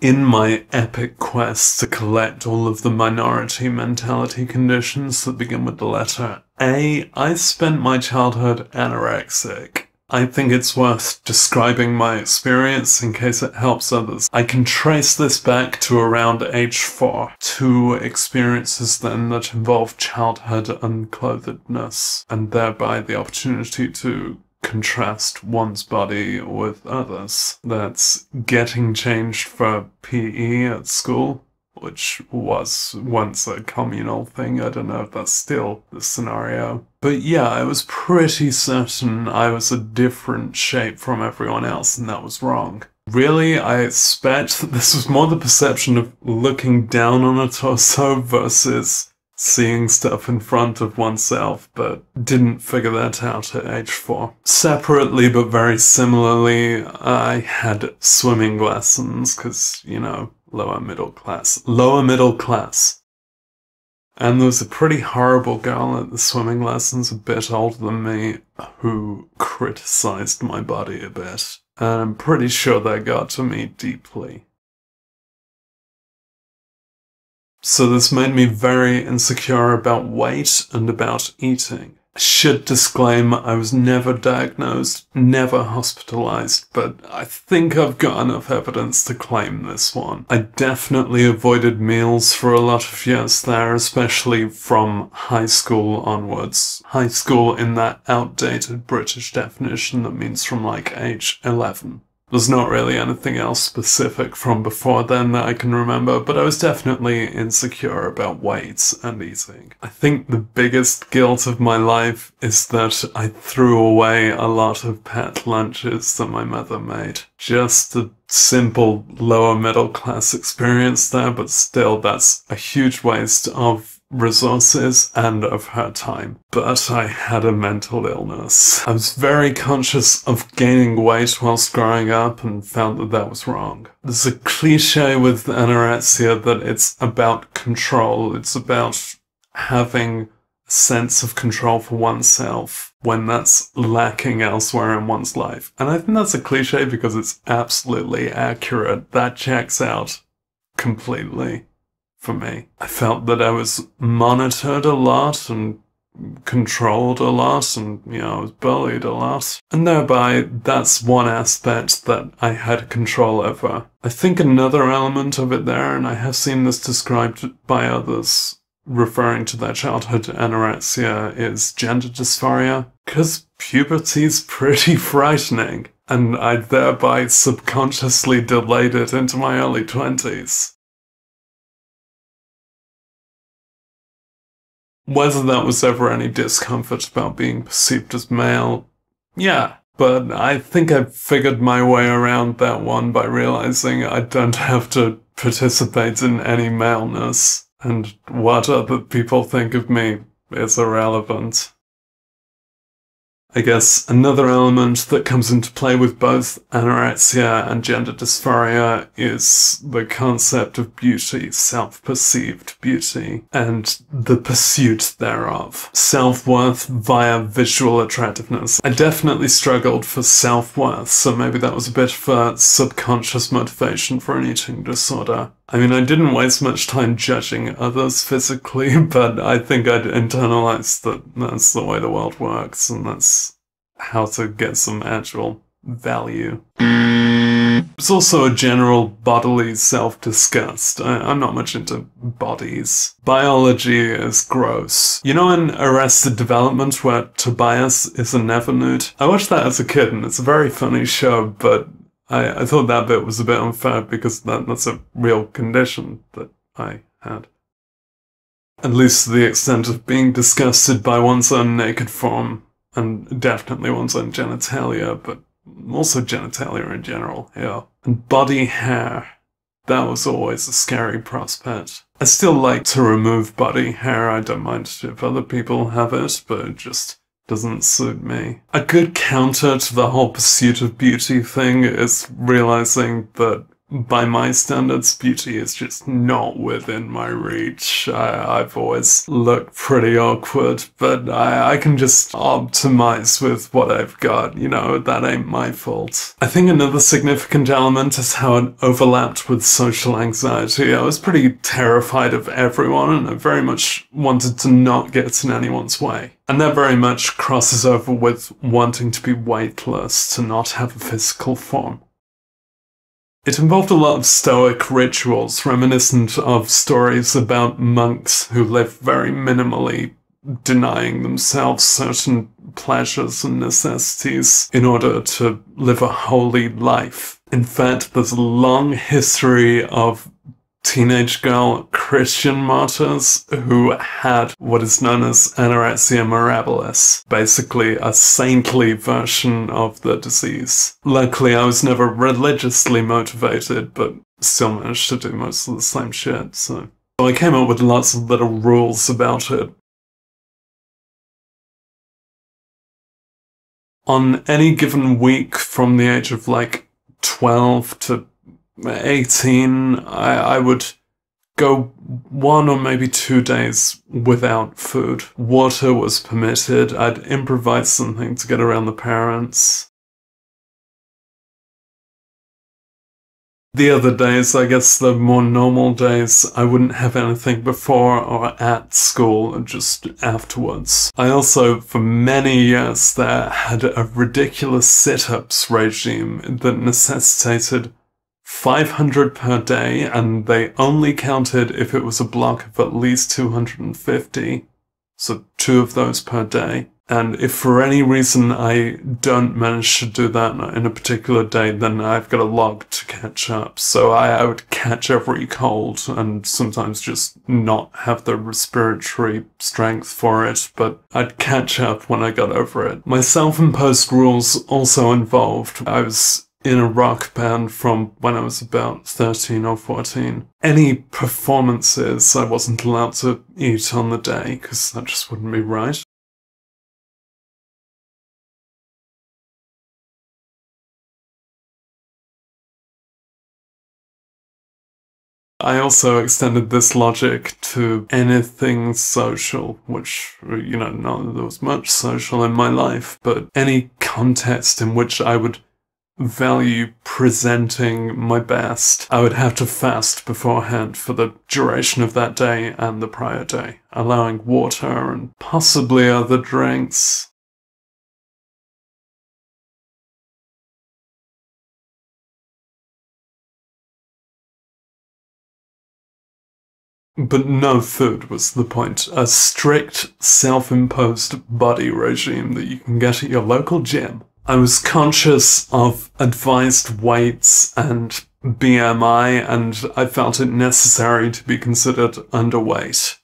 In my epic quest to collect all of the minority mentality conditions that begin with the letter A, I spent my childhood anorexic. I think it's worth describing my experience in case it helps others. I can trace this back to around age 4, two experiences then that involved childhood unclothedness, and thereby the opportunity to contrast one's body with others. That's getting changed for PE at school which was once a communal thing. I don't know if that's still the scenario. But yeah, I was pretty certain I was a different shape from everyone else, and that was wrong. Really, I expect that this was more the perception of looking down on a torso versus seeing stuff in front of oneself, but didn't figure that out at age four. Separately, but very similarly, I had swimming lessons because, you know, lower middle class. Lower middle class. And there was a pretty horrible girl at the swimming lessons, a bit older than me, who criticized my body a bit. And I'm pretty sure that got to me deeply. So this made me very insecure about weight and about eating should disclaim I was never diagnosed, never hospitalized, but I think I've got enough evidence to claim this one. I definitely avoided meals for a lot of years there, especially from high school onwards. High school in that outdated British definition that means from like age 11. There's not really anything else specific from before then that I can remember, but I was definitely insecure about weight and eating. I think the biggest guilt of my life is that I threw away a lot of pet lunches that my mother made. Just a simple lower middle class experience there, but still that's a huge waste of resources and of her time. But I had a mental illness. I was very conscious of gaining weight whilst growing up and found that that was wrong. There's a cliche with anorexia that it's about control. It's about having a sense of control for oneself when that's lacking elsewhere in one's life. And I think that's a cliche because it's absolutely accurate. That checks out completely for me. I felt that I was monitored a lot and controlled a lot and, you know, I was bullied a lot. And thereby, that's one aspect that I had control over. I think another element of it there, and I have seen this described by others referring to their childhood anorexia, is gender dysphoria. Because puberty's pretty frightening. And I thereby subconsciously delayed it into my early 20s. Whether that was ever any discomfort about being perceived as male, yeah. But I think I figured my way around that one by realizing I don't have to participate in any maleness, and what other people think of me is irrelevant. I guess another element that comes into play with both anorexia and gender dysphoria is the concept of beauty, self-perceived beauty, and the pursuit thereof. Self-worth via visual attractiveness. I definitely struggled for self-worth, so maybe that was a bit of a subconscious motivation for an eating disorder. I mean, I didn't waste much time judging others physically, but I think I'd internalized that that's the way the world works, and that's how to get some actual value. It's also a general bodily self-disgust. I, am not much into bodies. Biology is gross. You know in Arrested Development where Tobias is a never nude? I watched that as a kid and it's a very funny show, but I, I thought that bit was a bit unfair because that, that's a real condition that I had. At least to the extent of being disgusted by one's own naked form, and definitely one's own genitalia, but also genitalia in general, yeah. And body hair. That was always a scary prospect. I still like to remove body hair, I don't mind if other people have it, but just doesn't suit me. A good counter to the whole pursuit of beauty thing is realizing that by my standards, beauty is just not within my reach. I, have always looked pretty awkward, but I, I can just optimize with what I've got. You know, that ain't my fault. I think another significant element is how it overlapped with social anxiety. I was pretty terrified of everyone, and I very much wanted to not get in anyone's way. And that very much crosses over with wanting to be weightless, to not have a physical form. It involved a lot of Stoic rituals reminiscent of stories about monks who live very minimally, denying themselves certain pleasures and necessities in order to live a holy life. In fact, there's a long history of teenage girl Christian martyrs who had what is known as anorexia mirabilis, basically a saintly version of the disease. Luckily, I was never religiously motivated, but still managed to do most of the same shit, so. so I came up with lots of little rules about it. On any given week from the age of like 12 to 18, I, I would go one or maybe two days without food. Water was permitted. I'd improvise something to get around the parents. The other days, I guess the more normal days, I wouldn't have anything before or at school, just afterwards. I also, for many years there, had a ridiculous sit-ups regime that necessitated 500 per day, and they only counted if it was a block of at least 250. So two of those per day. And if for any reason I don't manage to do that in a particular day, then I've got a log to catch up. So I, I would catch every cold and sometimes just not have the respiratory strength for it, but I'd catch up when I got over it. My self-imposed rules also involved I was in a rock band from when I was about 13 or 14. Any performances I wasn't allowed to eat on the day because that just wouldn't be right. I also extended this logic to anything social, which, you know, not that there was much social in my life, but any context in which I would value presenting my best, I would have to fast beforehand for the duration of that day and the prior day, allowing water and possibly other drinks. But no food was the point. A strict, self-imposed body regime that you can get at your local gym. I was conscious of advised weights and BMI, and I felt it necessary to be considered underweight.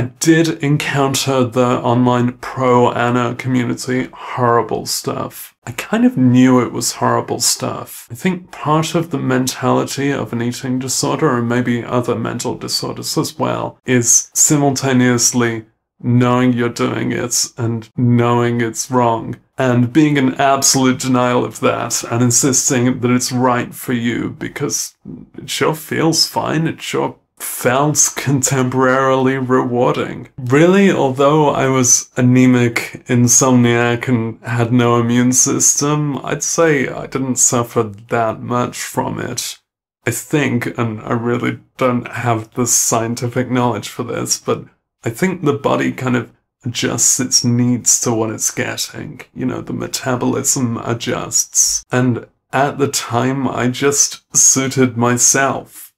I did encounter the online pro Ana community horrible stuff. I kind of knew it was horrible stuff. I think part of the mentality of an eating disorder, and maybe other mental disorders as well, is simultaneously knowing you're doing it and knowing it's wrong and being in absolute denial of that and insisting that it's right for you because it sure feels fine, it sure felt contemporarily rewarding. Really, although I was anemic, insomniac, and had no immune system, I'd say I didn't suffer that much from it. I think, and I really don't have the scientific knowledge for this, but I think the body kind of adjusts its needs to what it's getting. You know, the metabolism adjusts. And at the time, I just suited myself.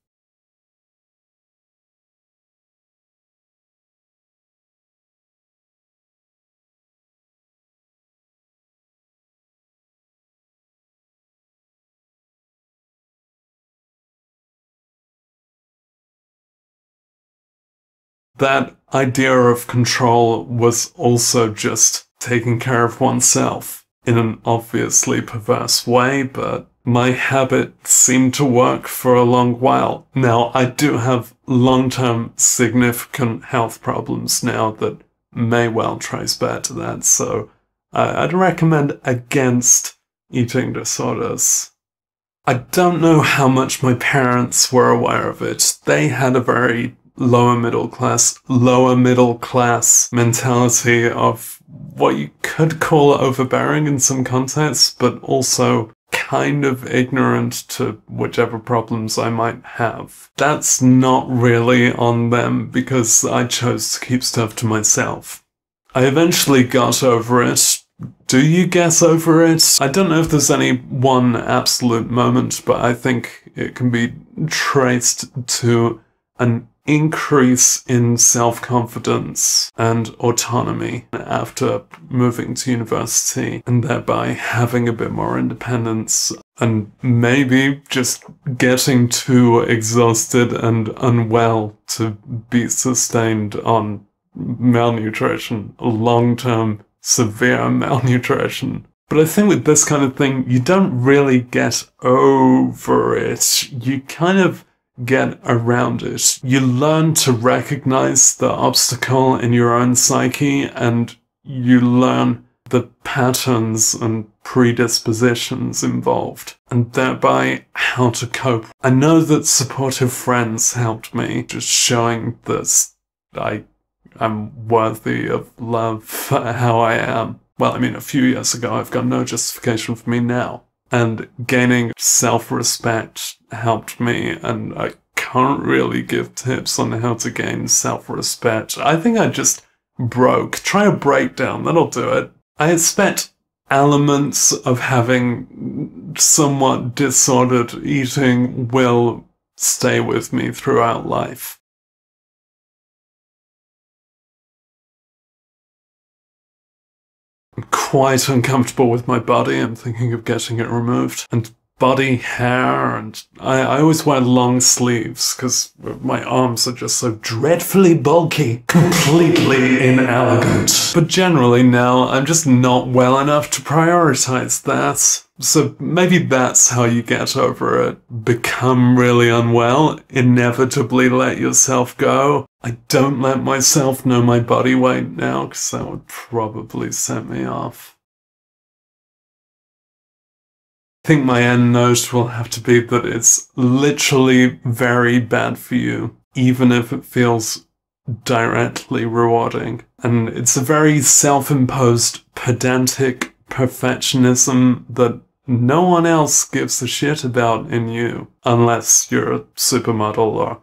That idea of control was also just taking care of oneself in an obviously perverse way, but my habit seemed to work for a long while. Now, I do have long-term significant health problems now that may well trace back to that, so I'd recommend against eating disorders. I don't know how much my parents were aware of it. They had a very lower middle class, lower middle class mentality of what you could call overbearing in some contexts, but also kind of ignorant to whichever problems I might have. That's not really on them because I chose to keep stuff to myself. I eventually got over it. Do you guess over it? I don't know if there's any one absolute moment, but I think it can be traced to an increase in self-confidence and autonomy after moving to university and thereby having a bit more independence and maybe just getting too exhausted and unwell to be sustained on malnutrition, long-term severe malnutrition. But I think with this kind of thing, you don't really get over it. You kind of get around it. You learn to recognize the obstacle in your own psyche and you learn the patterns and predispositions involved and thereby how to cope. I know that supportive friends helped me just showing that I am worthy of love for how I am. Well, I mean, a few years ago, I've got no justification for me now and gaining self-respect helped me and I can't really give tips on how to gain self-respect. I think I just broke. Try a breakdown, that'll do it. I expect elements of having somewhat disordered eating will stay with me throughout life. I'm quite uncomfortable with my body. I'm thinking of getting it removed. And body hair, and I, I always wear long sleeves because my arms are just so dreadfully bulky, completely inelegant. But generally now, I'm just not well enough to prioritize that. So maybe that's how you get over it. Become really unwell, inevitably let yourself go. I don't let myself know my body weight now because that would probably set me off. I think my end note will have to be that it's literally very bad for you, even if it feels directly rewarding. And it's a very self imposed, pedantic perfectionism that no one else gives a shit about in you, unless you're a supermodel or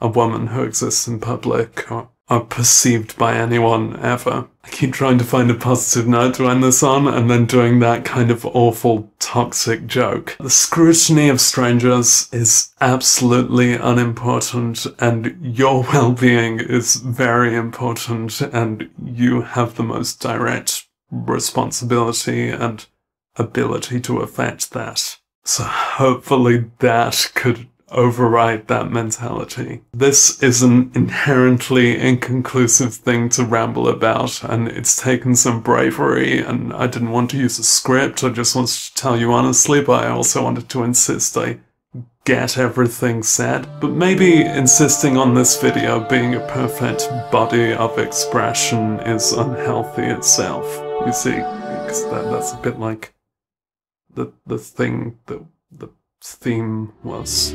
a woman who exists in public or are perceived by anyone ever. I keep trying to find a positive note to end this on and then doing that kind of awful toxic joke. The scrutiny of strangers is absolutely unimportant and your well-being is very important and you have the most direct responsibility and ability to affect that. So hopefully that could override that mentality. This is an inherently inconclusive thing to ramble about, and it's taken some bravery, and I didn't want to use a script, I just wanted to tell you honestly, but I also wanted to insist I get everything said. But maybe insisting on this video being a perfect body of expression is unhealthy itself, you see, because that, that's a bit like the, the thing that the theme was.